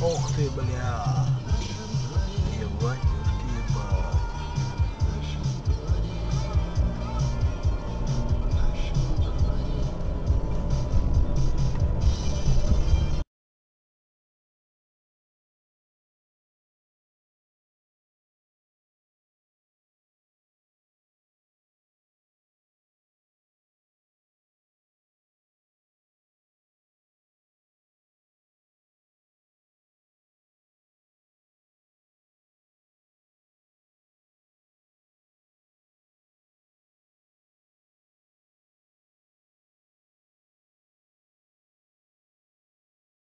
哦对不了